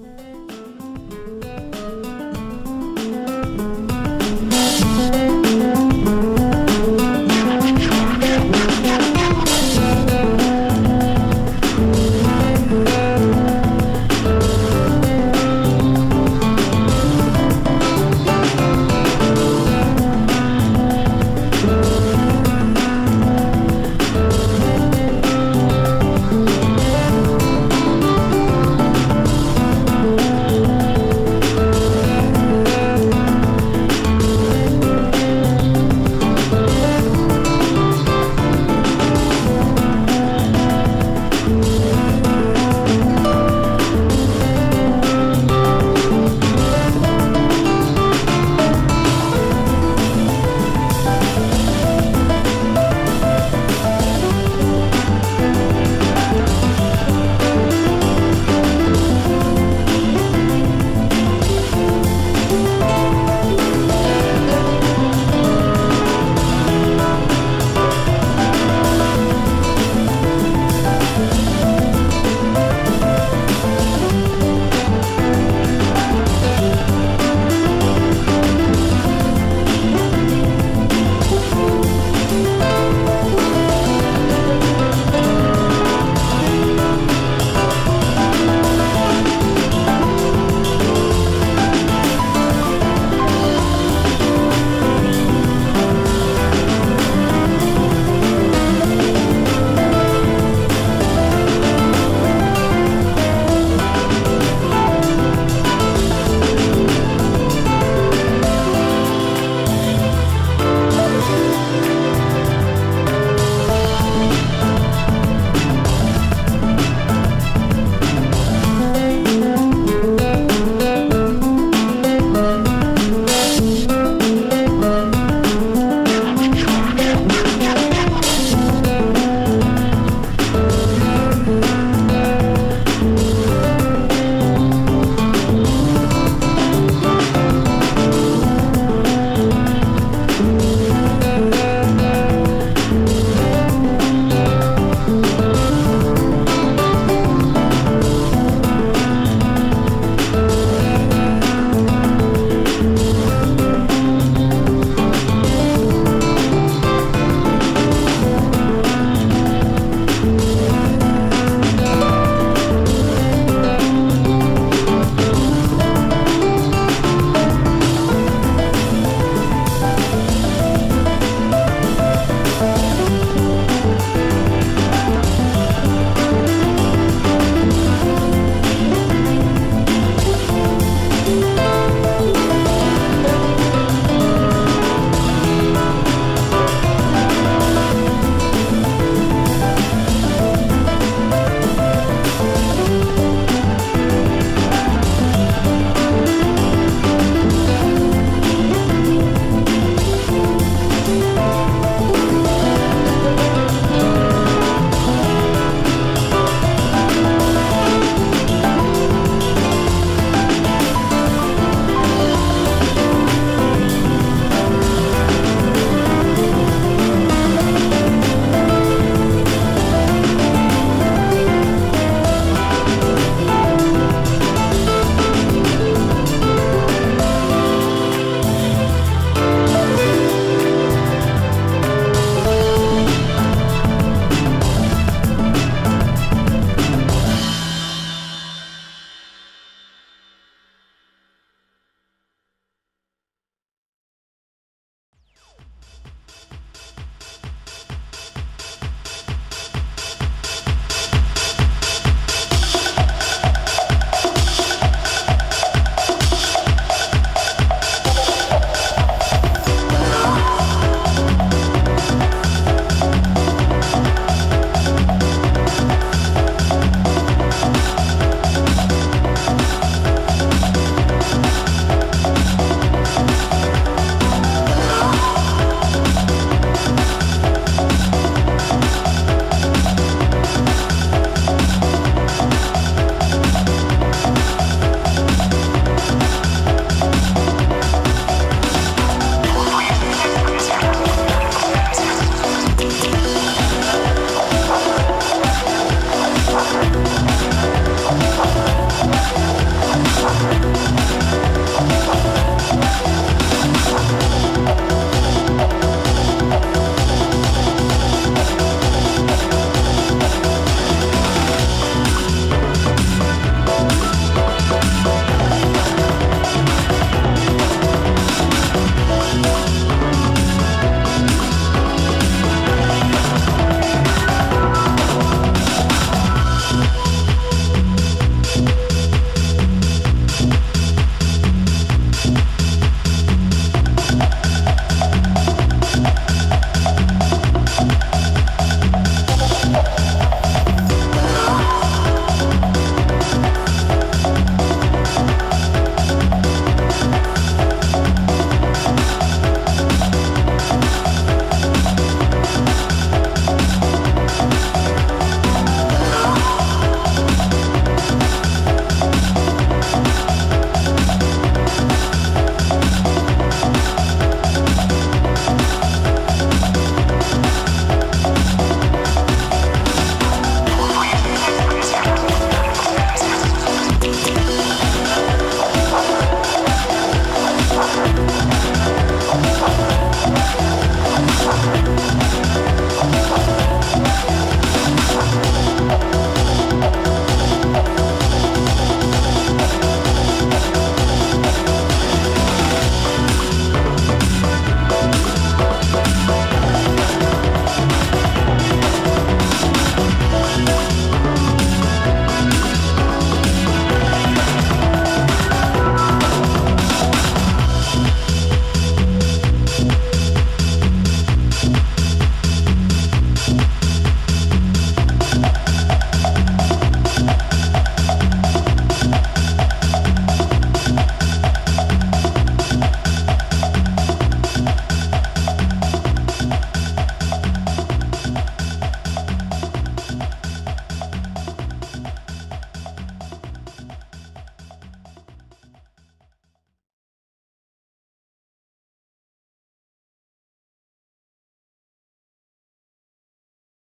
Bye.